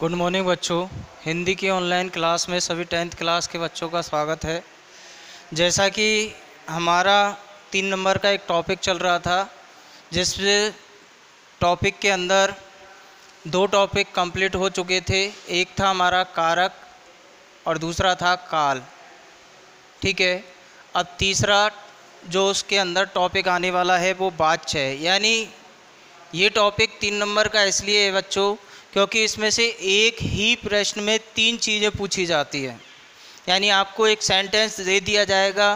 Good morning बच्चों। हिंदी की online class में सभी टेंथ क्लास के बच्चों का स्वागत है। जैसा कि हमारा तीन नंबर का एक टॉपिक चल रहा था जिस टॉपिक के अंदर दो टॉपिक कंप्लीट हो चुके थे। एक था हमारा कारक और दूसरा था काल। ठीक है? अब तीसरा जो उसके अंदर टॉपिक आने वाला है, वो बाच्य है। यानी ये टॉपिक तीन नंबर का इसलिए है बच्चों क्योंकि इसमें से एक ही प्रश्न में तीन चीज़ें पूछी जाती है। यानी आपको एक सेंटेंस दे दिया जाएगा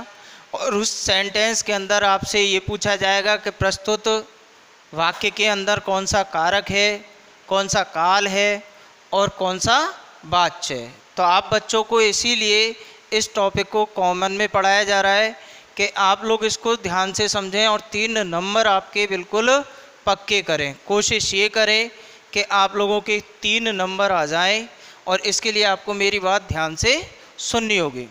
और उस सेंटेंस के अंदर आपसे ये पूछा जाएगा कि प्रस्तुत वाक्य के अंदर कौन सा कारक है, कौन सा काल है और कौन सा वाच्य है। तो आप बच्चों को इसीलिए इस टॉपिक को कॉमन में पढ़ाया जा रहा है कि आप लोग इसको ध्यान से समझें और तीन नंबर आपके बिल्कुल पक्के करें। कोशिश ये करें कि आप लोगों के तीन नंबर आ जाएँ और इसके लिए आपको मेरी बात ध्यान से सुननी होगी।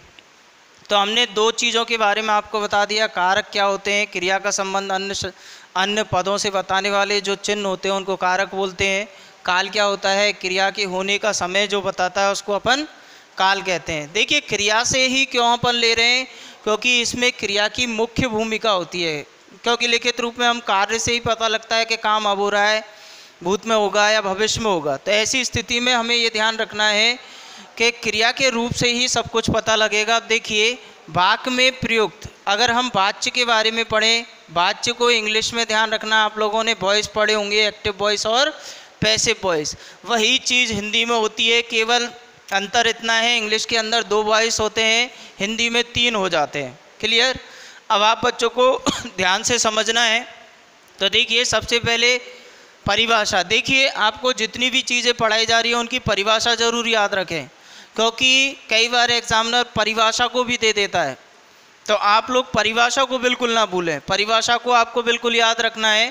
तो हमने दो चीज़ों के बारे में आपको बता दिया। कारक क्या होते हैं, क्रिया का संबंध अन्य अन्य पदों से बताने वाले जो चिन्ह होते हैं, उनको कारक बोलते हैं। काल क्या होता है, क्रिया के होने का समय जो बताता है, उसको अपन काल कहते हैं। देखिए, क्रिया से ही क्यों अपन ले रहे हैं? क्योंकि इसमें क्रिया की मुख्य भूमिका होती है। क्योंकि लिखित रूप में हम कार्य से ही पता लगता है कि काम अब हो रहा है। भूत में होगा या भविष्य में होगा। तो ऐसी स्थिति में हमें ये ध्यान रखना है कि क्रिया के रूप से ही सब कुछ पता लगेगा। अब देखिए, वाक में प्रयुक्त, अगर हम वाच्य के बारे में पढ़ें, वाच्य को इंग्लिश में ध्यान रखना, आप लोगों ने वॉइस पढ़े होंगे एक्टिव वॉइस और पैसिव वॉइस वही चीज़ हिंदी में होती है, केवल अंतर इतना है, इंग्लिश के अंदर दो वॉइस होते हैं, हिंदी में तीन हो जाते हैं। क्लियर अब आप बच्चों को ध्यान से समझना है। तो देखिए, सबसे पहले परिभाषा। देखिए, आपको जितनी भी चीज़ें पढ़ाई जा रही है, उनकी परिभाषा ज़रूर याद रखें, क्योंकि कई बार एग्जामिनर परिभाषा को भी दे देता है। तो आप लोग परिभाषा को बिल्कुल ना भूलें। परिभाषा को आपको बिल्कुल याद रखना है।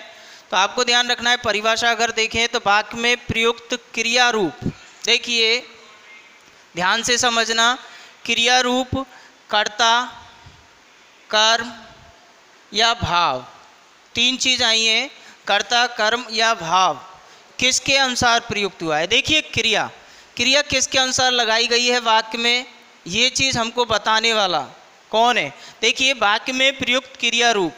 तो आपको ध्यान रखना है, परिभाषा अगर देखें तो वाक्य में प्रयुक्त क्रिया रूप देखिए, ध्यान से समझना क्रिया रूप कर्ता, कर्म या भाव। तीन चीज़ आई हैं। कर्ता, कर्म या भाव किसके अनुसार प्रयुक्त हुआ है? देखिए क्रिया। क्रिया किसके अनुसार लगाई गई है वाक्य में? ये चीज़ हमको बताने वाला कौन है? देखिए, वाक्य में प्रयुक्त क्रिया रूप।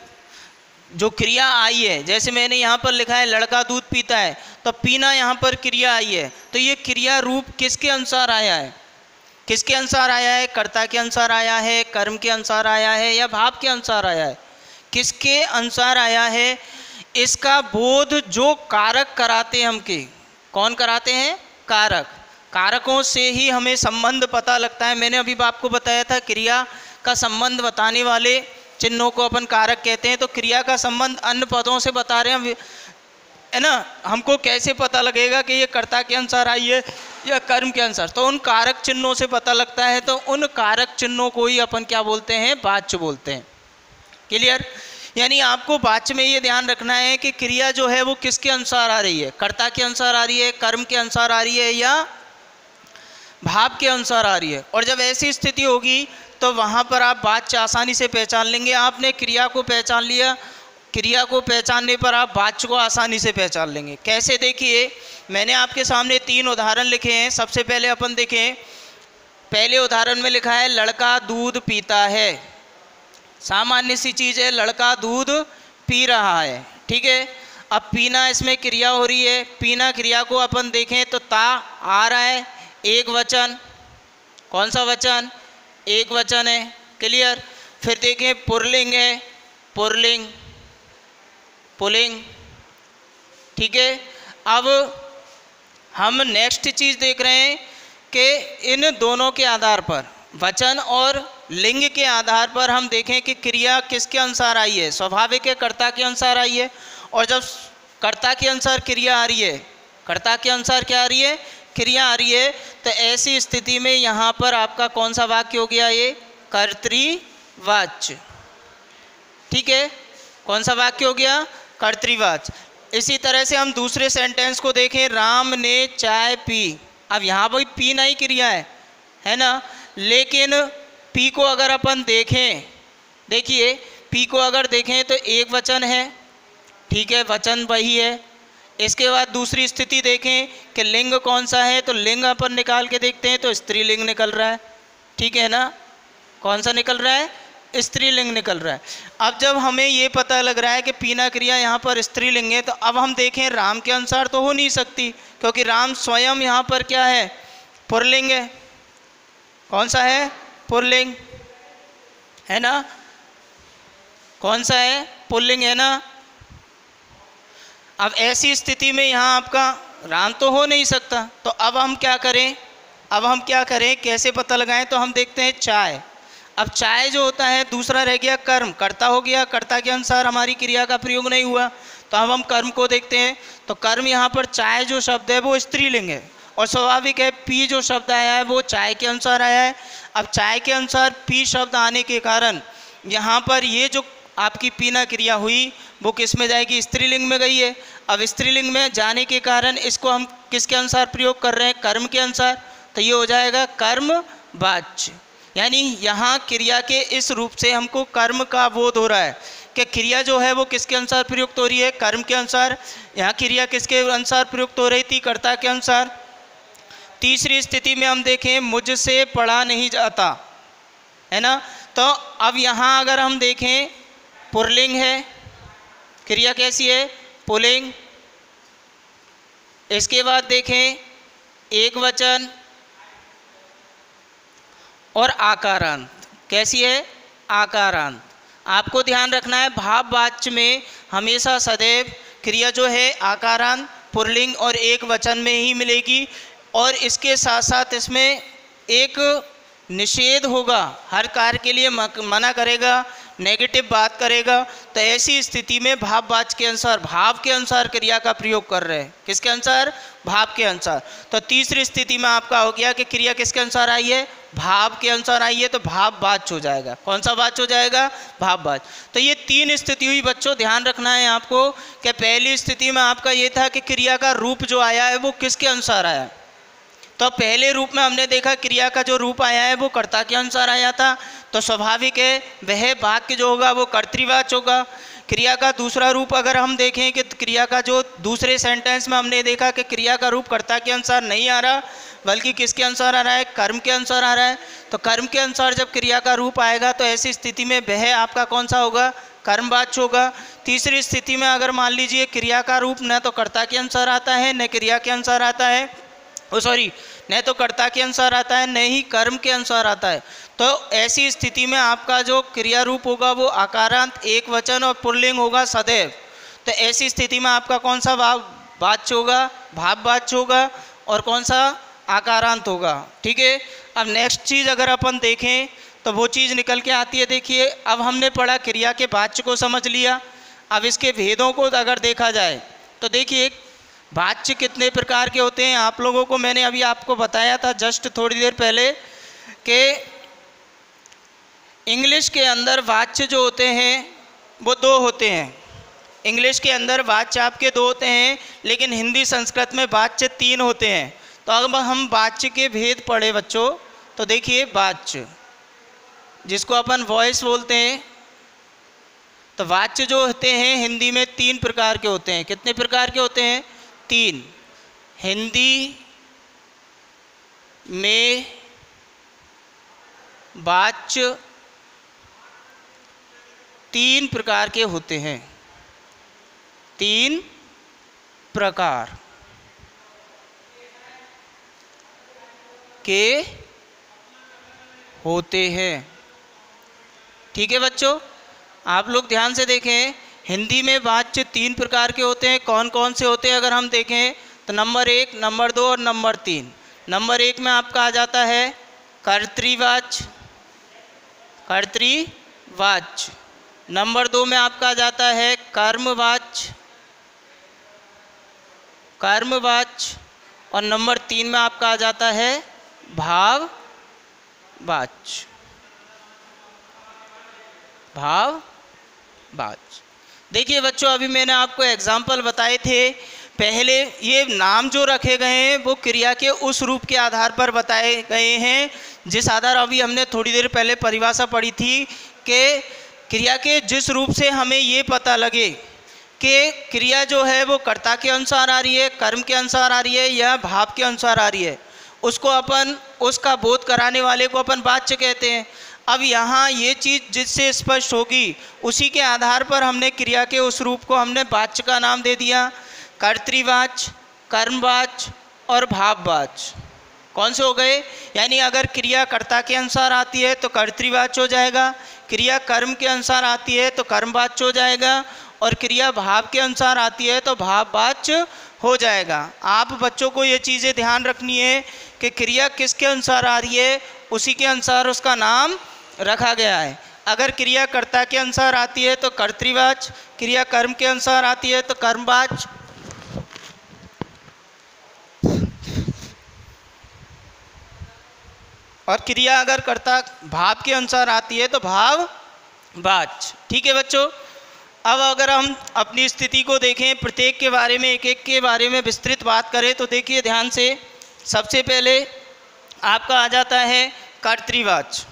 जो क्रिया आई है, जैसे मैंने यहाँ पर लिखा है, लड़का दूध पीता है तो पीना यहाँ पर क्रिया आई है। तो ये क्रिया रूप किसके अनुसार आया है? किसके अनुसार आया है? कर्ता के अनुसार आया है, कर्म के अनुसार आया है, या भाव के अनुसार आया है? किसके अनुसार आया है? इसका बोध जो कारक कराते हमके कौन कराते हैं? कारक। कारकों से ही हमें संबंध पता लगता है। मैंने अभी आपको बताया था, क्रिया का संबंध बताने वाले चिन्हों को अपन कारक कहते हैं। तो क्रिया का संबंध अन्य पदों से बता रहे हैं। है ना? हमको कैसे पता लगेगा कि ये कर्ता के अनुसार आई है या कर्म के अनुसार? तो उन कारक चिन्हों से पता लगता है। तो उन कारक चिन्हों को ही अपन क्या बोलते हैं? वाच्य बोलते हैं। क्लियर? यानी आपको वाच्य में ये ध्यान रखना है कि क्रिया जो है वो किसके अनुसार आ रही है? कर्ता के अनुसार आ रही है, कर्म के अनुसार आ रही है या भाव के अनुसार आ रही है? और जब ऐसी स्थिति होगी तो वहाँ पर आप वाच्य आसानी से पहचान लेंगे। आपने क्रिया को पहचान लिया, क्रिया को पहचानने पर आप वाच्य को आसानी से पहचान लेंगे। कैसे? देखिए, मैंने आपके सामने तीन उदाहरण लिखे हैं। सबसे पहले अपन देखें, पहले उदाहरण में लिखा है, लड़का दूध पीता है। सामान्य सी चीज़ है, लड़का दूध पी रहा है, ठीक है? अब पीना इसमें क्रिया हो रही है, पीना क्रिया को अपन देखें तो ता आ रहा है, एक वचन, कौन सा वचन? एक वचन है, क्लियर? फिर देखें, पुरलिंग है, पुरलिंग, पुलिंग, ठीक है? अब हम नेक्स्ट चीज़ देख रहे हैं कि इन दोनों के आधार पर, वचन और लिंग के आधार पर हम देखें कि क्रिया किसके अनुसार आई है, स्वाभाविक है, कर्ता के अनुसार आई है, और जब कर्ता के अनुसार क्रिया आ रही है, कर्ता के अनुसार क्या आ रही है, क्रिया आ रही है तो ऐसी स्थिति में यहाँ पर आपका कौन सा वाक्य हो गया ये? कर्तृवाच्य ठीक है? कौन सा वाक्य हो गया? कर्तृवाच। इसी तरह से हम दूसरे सेंटेंस को देखें, राम ने चाय पी। अब यहाँ भाई पी नहीं क्रिया है है ना? लेकिन पी को अगर अपन देखें, देखिए, पी को अगर देखें तो एक वचन है, ठीक है, वचन वही है। इसके बाद दूसरी स्थिति देखें कि लिंग कौन सा है तो लिंग अपन निकाल के देखते हैं तो स्त्रीलिंग निकल रहा है, ठीक है ना? कौन सा निकल रहा है? स्त्रीलिंग निकल रहा है। अब जब हमें ये पता लग रहा है कि पीना क्रिया यहाँ पर स्त्रीलिंग है तो अब हम देखें राम के अनुसार तो हो नहीं सकती, क्योंकि राम स्वयं यहाँ पर क्या है? पुरलिंग है। कौन सा है? पुरलिंग है ना? कौन सा है? पुल्लिंग, है ना? अब ऐसी स्थिति में यहाँ आपका राम तो हो नहीं सकता। तो अब हम क्या करें? अब हम क्या करें? कैसे पता लगाएँ? तो हम देखते हैं चाय। अब चाय जो होता है, दूसरा रह गया कर्म। कर्ता हो गया। कर्ता के अनुसार हमारी क्रिया का प्रयोग नहीं हुआ। तो अब हम कर्म को देखते हैं। तो कर्म यहाँ पर चाय जो शब्द है, वो स्त्रीलिंग है। और स्वाभाविक है, पी जो शब्द आया है, वो चाय के अनुसार आया है। अब चाय के अनुसार पी शब्द आने के कारण यहाँ पर ये जो आपकी पीना क्रिया हुई, वो किसमें जाएगी? स्त्रीलिंग में गई है। अब स्त्रीलिंग में जाने के कारण इसको हम किसके अनुसार प्रयोग कर रहे हैं? कर्म के अनुसार। तो ये हो जाएगा कर्म वाच्य यानी यहाँ क्रिया के इस रूप से हमको कर्म का बोध हो रहा है कि क्रिया जो है, वो किसके अनुसार प्रयुक्त हो रही है? कर्म के अनुसार। यहाँ क्रिया किसके अनुसार प्रयुक्त हो रही थी? कर्ता के अनुसार। तीसरी स्थिति में हम देखें, मुझसे पढ़ा नहीं जाता। है ना? तो अब यहाँ अगर हम देखें, पुरलिंग है। क्रिया कैसी है? पुलिंग इसके बाद देखें, एक वचन और आकारांत। कैसी है? आकारांत। आपको ध्यान रखना है भाव वाच्य में हमेशा सदैव क्रिया जो है, आकारांत, पुरलिंग और एक वचन में ही मिलेगी। और इसके साथ साथ इसमें एक निषेध होगा। हर कार्य के लिए मना करेगा नेगेटिव बात करेगा। तो ऐसी स्थिति में भाव वाच के अनुसार, भाव के अनुसार क्रिया का प्रयोग कर रहे हैं। किसके अनुसार? भाव के अनुसार। तो तीसरी स्थिति में आपका हो गया कि क्रिया किसके अनुसार आई है? भाव के अनुसार आई है तो भाव बाच हो जाएगा। कौन सा बाच हो जाएगा? भाव बाच तो ये तीन स्थिति हुई बच्चों, ध्यान रखना है आपको कि पहली स्थिति में आपका ये था कि क्रिया का रूप जो आया है, वो किसके अनुसार आया? तो पहले रूप में हमने देखा क्रिया का जो रूप आया है, वो कर्ता के अनुसार आया था। तो स्वाभाविक है, वह वाक्य जो होगा, वो कर्तृवाच होगा। क्रिया का दूसरा रूप अगर हम देखें कि क्रिया का जो दूसरे सेंटेंस में हमने देखा कि क्रिया का रूप कर्ता के अनुसार नहीं आ रहा, बल्कि किसके अनुसार आ रहा है? कर्म के अनुसार आ रहा है। तो कर्म के अनुसार जब क्रिया का रूप आएगा तो ऐसी स्थिति में वह आपका कौन सा होगा? कर्मवाच होगा। तीसरी स्थिति में अगर मान लीजिए क्रिया का रूप न तो कर्ता के अनुसार आता है, न क्रिया के अनुसार आता है। ओ सॉरी न तो कर्ता के अनुसार आता है न ही कर्म के अनुसार आता है। तो ऐसी स्थिति में आपका जो क्रिया रूप होगा, वो आकारांत, एक वचन और पुरलिंग होगा सदैव। तो ऐसी स्थिति में आपका कौन सा भाव बाच्य होगा भाव बाच्य होगा, और कौन सा आकारांत होगा, ठीक है? अब नेक्स्ट चीज़ अगर अपन देखें तो वो चीज़ निकल के आती है, देखिए, अब हमने पढ़ा क्रिया के वाच्य को समझ लिया। अब इसके भेदों को अगर देखा जाए तो देखिए वाच्य कितने प्रकार के होते हैं? आप लोगों को मैंने अभी आपको बताया था जस्ट थोड़ी देर पहले कि इंग्लिश के अंदर वाच्य जो होते हैं, वो दो होते हैं। इंग्लिश के अंदर वाच्य आपके दो होते हैं, लेकिन हिंदी संस्कृत में वाच्य तीन होते हैं। तो अब हम वाच्य के भेद पढ़े बच्चों। तो देखिए वाच्य, जिसको अपन वॉइस बोलते हैं तो वाच्य जो होते हैं, हिंदी में तीन प्रकार के होते हैं। कितने प्रकार के होते हैं? तीन, हिंदी में वाच्य तीन प्रकार के होते हैं। तीन प्रकार के होते हैं। ठीक है बच्चों, आप लोग ध्यान से देखें हिंदी में वाच्य तीन प्रकार के होते हैं। कौन कौन से होते हैं अगर हम देखें तो नंबर एक, नंबर दो और नंबर तीन। नंबर एक में आपका आ जाता है कर्तृवाच्य कर्तृवाच्य नंबर दो में आपका आ जाता है कर्मवाच्य कर्मवाच्य और नंबर तीन में आपका आ जाता है भाव वाच्य भाव वाच्य देखिए बच्चों, अभी मैंने आपको एग्ज़ाम्पल बताए थे। पहले ये नाम जो रखे गए हैं, वो क्रिया के उस रूप के आधार पर बताए गए हैं। जिस आधार अभी हमने थोड़ी देर पहले परिभाषा पढ़ी थी कि क्रिया के जिस रूप से हमें ये पता लगे कि क्रिया जो है, वो कर्ता के अनुसार आ रही है, कर्म के अनुसार आ रही है या भाव के अनुसार आ रही है। उसको अपन, उसका बोध कराने वाले को अपन वाच्य कहते हैं। अब यहाँ ये चीज़ जिससे स्पष्ट होगी, उसी के आधार पर हमने क्रिया के उस रूप को हमने वाच्य का नाम दे दिया कर्तृवाच कर्मवाच और भाववाच कौन से हो गए? यानी अगर क्रिया कर्ता के अनुसार आती है तो कर्तृवाच हो जाएगा, क्रिया कर्म के अनुसार आती है तो कर्मवाच हो जाएगा, और क्रिया भाव के अनुसार आती है तो भाववाच हो जाएगा। आप बच्चों को ये चीज़ें ध्यान रखनी है कि क्रिया किसके अनुसार आ रही है, उसी के अनुसार उसका नाम रखा गया है। अगर क्रियाकर्ता के अनुसार आती है तो कर्तृवाच क्रिया कर्म के अनुसार आती है तो कर्मवाच। और क्रिया अगर कर्ता भाव के अनुसार आती है तो भाव वाच ठीक है बच्चों? अब अगर हम अपनी स्थिति को देखें, प्रत्येक के बारे में एक एक के बारे में विस्तृत बात करें तो देखिए ध्यान से, सबसे पहले आपका आ जाता है कर्तृवाच।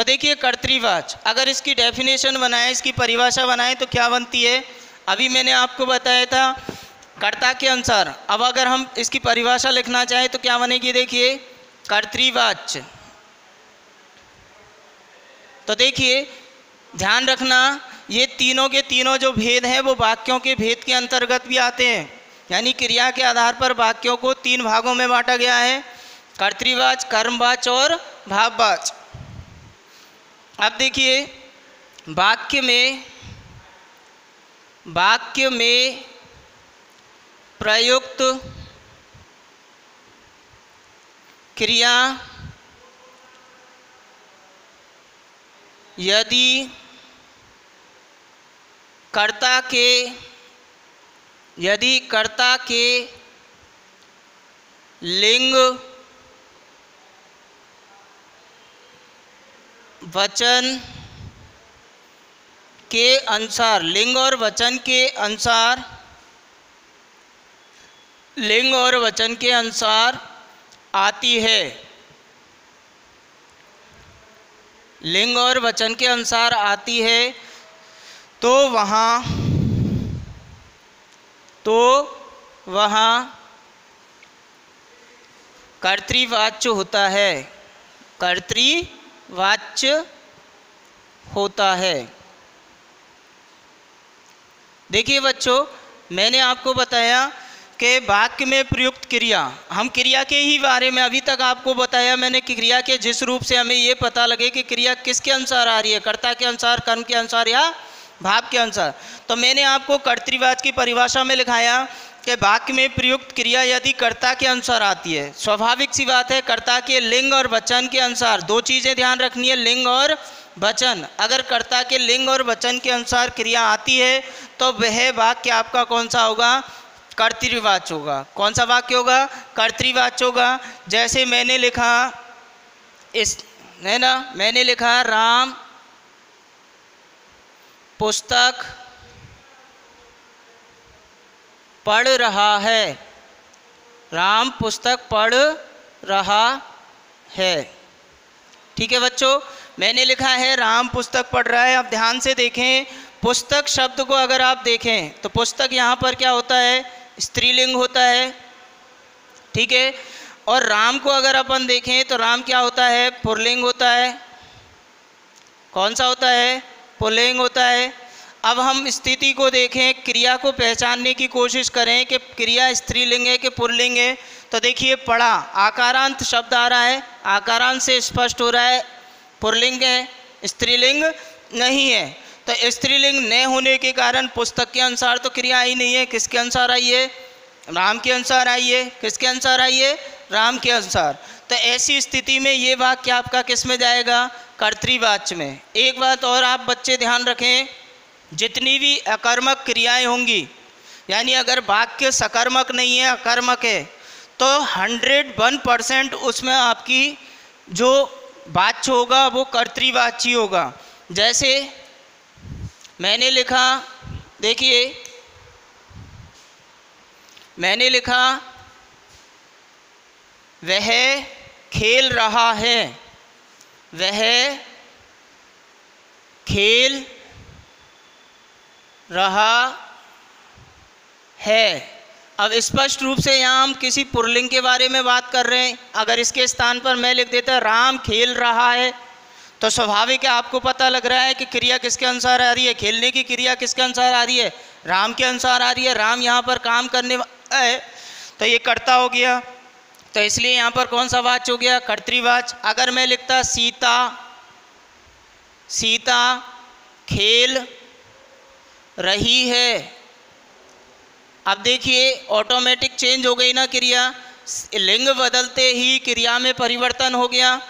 तो देखिए कर्तृवाच, अगर इसकी डेफिनेशन बनाए, इसकी परिभाषा बनाए तो क्या बनती है? अभी मैंने आपको बताया था कर्ता के अनुसार। अब अगर हम इसकी परिभाषा लिखना चाहें तो क्या बनेगी देखिए? कर्तृवाच। तो देखिए, ध्यान रखना, ये तीनों के तीनों जो भेद हैं, वो वाक्यों के भेद के अंतर्गत भी आते हैं। यानी क्रिया के आधार पर वाक्यों को तीन भागों में बांटा गया है, कर्तृवाच, कर्मवाच और भाववाच। अब देखिए, वाक्य में वाक्य में प्रयुक्त क्रिया यदि कर्ता के, यदि कर्ता के लिंग वचन के अनुसार, लिंग और वचन के अनुसार, लिंग और वचन के अनुसार आती है। लिंग और वचन के अनुसार आती है तो वहाँ तो वहाँ कर्तृवाच्य होता है। कर्तृवाच्य होता है। देखिए बच्चों, मैंने आपको बताया कि वाक्य में प्रयुक्त क्रिया, हम क्रिया के ही बारे में अभी तक आपको बताया, मैंने कि क्रिया के जिस रूप से हमें ये पता लगे कि क्रिया किसके अनुसार आ रही है, कर्ता के अनुसार, कर्म के अनुसार या भाव के अनुसार। तो मैंने आपको कर्तृवाद की परिभाषा में लिखाया कि वाक्य में प्रयुक्त क्रिया यदि कर्ता के अनुसार आती है, स्वाभाविक सी बात है, कर्ता के लिंग और वचन के अनुसार, दो चीज़ें ध्यान रखनी है, लिंग और वचन। अगर कर्ता के लिंग और वचन के अनुसार क्रिया आती है तो वह वाक्य आपका कौन सा होगा? कर्तृवाच होगा। कौन सा वाक्य होगा? कर्तृवाच होगा। जैसे मैंने लिखा इस, है ना? मैंने लिखा राम पुस्तक पढ़ रहा है। राम पुस्तक पढ़ रहा है। ठीक है बच्चों, मैंने लिखा है, राम पुस्तक पढ़ रहा है। आप ध्यान से देखें, पुस्तक शब्द को अगर आप देखें तो पुस्तक यहाँ पर क्या होता है? स्त्रीलिंग होता है। ठीक है? और राम को अगर अपन देखें तो राम क्या होता है? पुरलिंग होता है। कौन सा होता है? पुल्लिंग होता है। अब हम स्थिति को देखें, क्रिया को पहचानने की कोशिश करें कि क्रिया स्त्रीलिंग है कि पुरलिंग है। तो देखिए, पढ़ा, आकारांत शब्द आ रहा है, आकारांत से स्पष्ट हो रहा है पुरलिंग है स्त्रीलिंग नहीं है। तो स्त्रीलिंग न होने के कारण पुस्तक के अनुसार तो क्रिया आई नहीं है, किसके अनुसार है? राम के अनुसार है, किसके अनुसार है? राम के अनुसार। तो ऐसी स्थिति में ये वाक्य आपका किसमें जाएगा? कर्तृवाच्य में। एक बात और आप बच्चे ध्यान रखें जितनी भी अकर्मक क्रियाएँ होंगी, यानी अगर वाक्य सकर्मक नहीं है, अकर्मक है तो हंड्रेड वन परसेंट उसमें आपकी जो वाच्य होगा, वो कर्तृवाच्य होगा। जैसे मैंने लिखा, देखिए, मैंने लिखा, वह खेल रहा है, वह खेल रहा है। अब स्पष्ट रूप से यहाँ हम किसी पुरलिंग के बारे में बात कर रहे हैं। अगर इसके स्थान पर मैं लिख देता, राम खेल रहा है तो स्वाभाविक है आपको पता लग रहा है कि क्रिया किसके अनुसार आ रही है? खेलने की क्रिया किसके अनुसार आ रही है? राम के अनुसार आ रही है। राम यहाँ पर काम करने है तो ये कर्ता हो गया। तो इसलिए यहाँ पर कौन सा वाच हो गया? कर्तृवाच अगर मैं लिखता, सीता सीता, खेल रही है। अब देखिए ऑटोमेटिक चेंज हो गई ना क्रिया। लिंग बदलते ही क्रिया में परिवर्तन हो गया।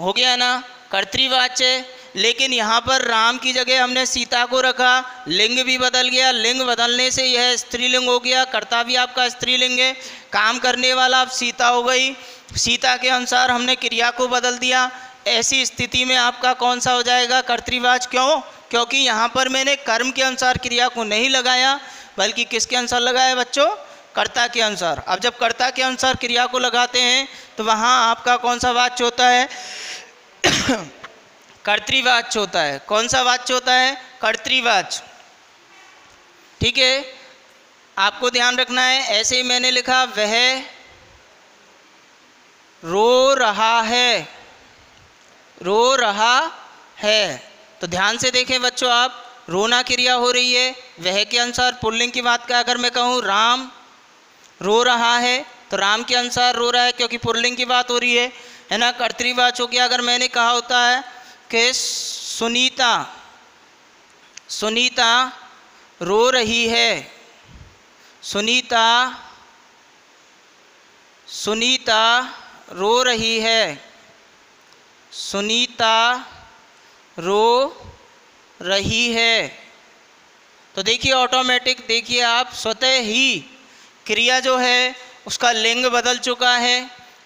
हो गया ना? कर्तृवाच्य। लेकिन यहाँ पर राम की जगह हमने सीता को रखा, लिंग भी बदल गया। लिंग बदलने से यह स्त्रीलिंग हो गया। कर्ता भी आपका स्त्रीलिंग है। काम करने वाला अब सीता हो गई। सीता के अनुसार हमने क्रिया को बदल दिया। ऐसी स्थिति में आपका कौन सा हो जाएगा? कर्तृवाच। क्यों? क्योंकि यहाँ पर मैंने कर्म के अनुसार क्रिया को नहीं लगाया, बल्कि किसके अनुसार लगाया बच्चों? कर्ता के अनुसार। अब जब कर्ता के अनुसार क्रिया को लगाते हैं तो वहाँ आपका कौन सा वाच्य होता है? कर्तृवाच्य होता है। कौन सा वाच्य होता है? कर्तृवाच्य। ठीक है? आपको ध्यान रखना है, ऐसे ही मैंने लिखा, वह रो रहा है। रो रहा है। तो ध्यान से देखें बच्चों आप, रोना क्रिया हो रही है, वह के अनुसार पुल्लिंग की बात का अगर मैं कहूँ, राम रो रहा है तो राम के अनुसार रो रहा है क्योंकि पुल्लिंग की बात हो रही है है ना? कर्तृवाच हो गया, अगर मैंने कहा होता है कि सुनीता सुनीता रो रही है, सुनीता सुनीता रो रही है, सुनीता रो रही है। तो देखिए ऑटोमेटिक देखिए आप, स्वतः ही क्रिया जो है, उसका लिंग बदल चुका है।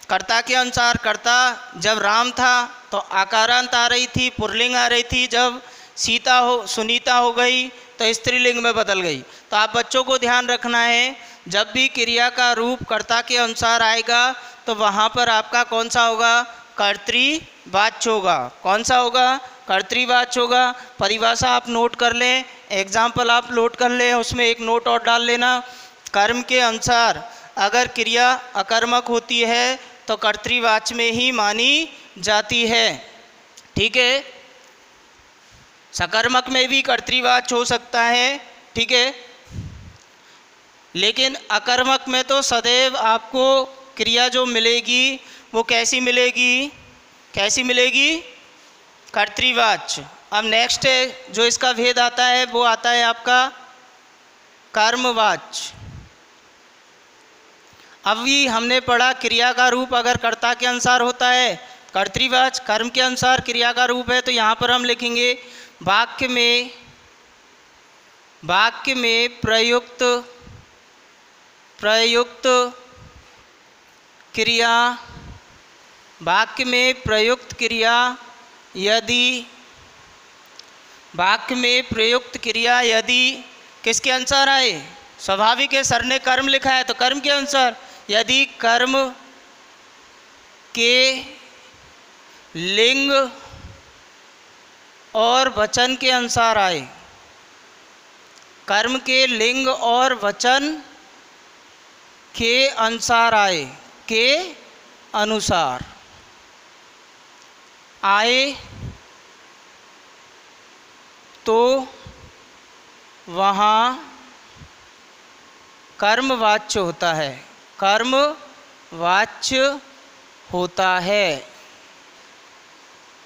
कर्ता के अनुसार, कर्ता जब राम था तो आकारांत आ रही थी, पुरलिंग आ रही थी। जब सीता हो, सुनीता हो गई तो स्त्रीलिंग में बदल गई। तो आप बच्चों को ध्यान रखना है, जब भी क्रिया का रूप कर्ता के अनुसार आएगा तो वहाँ पर आपका कौन सा होगा? कर्तृवाच्य होगा कौन सा होगा? कर्तृवाच्य होगा। परिभाषा आप नोट कर लें। एग्ज़ाम्पल आप नोट कर लें। उसमें एक नोट और डाल लेना। कर्म के अनुसार अगर क्रिया अकर्मक होती है तो कर्तृवाच्य में ही मानी जाती है। ठीक है? सकर्मक में भी कर्तृवाच्य हो सकता है। ठीक है? लेकिन अकर्मक में तो सदैव आपको क्रिया जो मिलेगी, वो कैसी मिलेगी? कैसी मिलेगी? कर्तृवाच्य अब नेक्स्ट जो इसका भेद आता है, वो आता है आपका कर्मवाच्य अभी हमने पढ़ा, क्रिया का रूप अगर कर्ता के अनुसार होता है, कर्तृवाच, कर्म के अनुसार क्रिया का रूप है तो यहाँ पर हम लिखेंगे, वाक्य में वाक्य में प्रयुक्त प्रयुक्त क्रिया, वाक्य में प्रयुक्त क्रिया यदि वाक्य में प्रयुक्त क्रिया यदि किसके अनुसार आए? स्वाभाविक है, सर ने कर्म लिखा है तो कर्म के अनुसार। यदि कर्म के लिंग और वचन के अनुसार आए। कर्म के लिंग और वचन के अनुसार आए, के अनुसार। आए तो वहाँ कर्मवाच्य होता है। कर्म वाच्य होता है।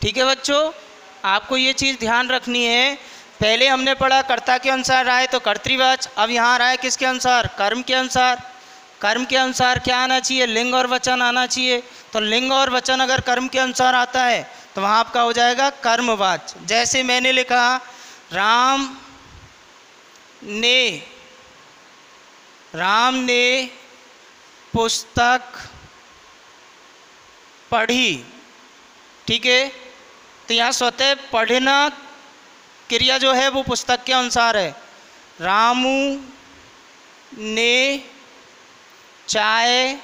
ठीक है बच्चों? आपको ये चीज़ ध्यान रखनी है। पहले हमने पढ़ा कर्ता के अनुसार आए तो कर्तृवाच। अब यहाँ रहा है किसके अनुसार? कर्म के अनुसार। कर्म के अनुसार क्या आना चाहिए? लिंग और वचन आना चाहिए। तो लिंग और वचन अगर कर्म के अनुसार आता है तो वहाँ आपका हो जाएगा कर्मवाच। जैसे मैंने लिखा, राम ने राम ने पुस्तक पढ़ी, ठीक है? तो यहाँ स्वतः पढ़ना क्रिया जो है वो पुस्तक के अनुसार है। रामू ने चाय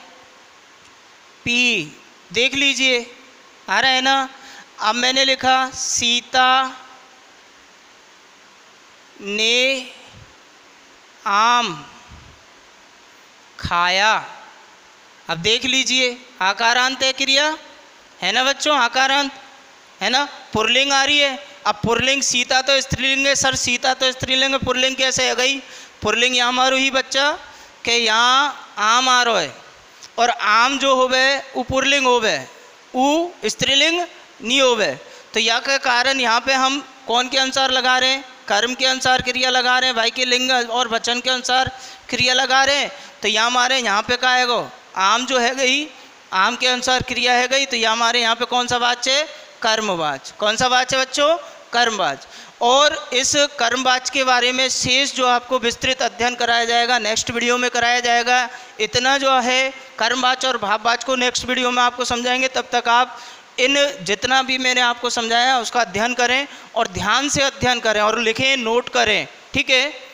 पी, देख लीजिए, आ रहा है ना? अब मैंने लिखा, सीता ने आम खाया। अब देख लीजिए, आकारांत है क्रिया। है ना बच्चों, आकारांत? है ना? पुरलिंग आ रही है। अब पुरलिंग, सीता तो स्त्रीलिंग है, सर। सीता तो स्त्रीलिंग है, पुरलिंग कैसे है गई? पुरलिंग यहाँ मारो ही बच्चा, कि यहाँ आम आ रो है। और आम जो हो होवे वो पुरलिंग हो होवे। उ स्त्रीलिंग नहीं होवे तो यह का कारण यहाँ पे हम कौन के अनुसार लगा रहे हैं? कर्म के अनुसार क्रिया लगा रहे हैं, भाई के लिंग और वचन के अनुसार क्रिया लगा रहे हैं। तो यहाँ हमारे यहाँ पे का है गो, आम जो है गई, आम के अनुसार क्रिया है गई तो यह हमारे यहाँ पे कौन सा वाच्य कर्मवाच। कौन सा वाच्य बच्चों? कर्मवाच। और इस कर्मवाच के बारे में शेष जो आपको विस्तृत अध्ययन कराया जाएगा नेक्स्ट वीडियो में कराया जाएगा, इतना जो है कर्मवाच और भाववाच को नेक्स्ट वीडियो में आपको समझाएँगे, तब तक आप इन जितना भी मैंने आपको समझाया, उसका अध्ययन करें और ध्यान से अध्ययन करें और लिखें, नोट करें, ठीक है?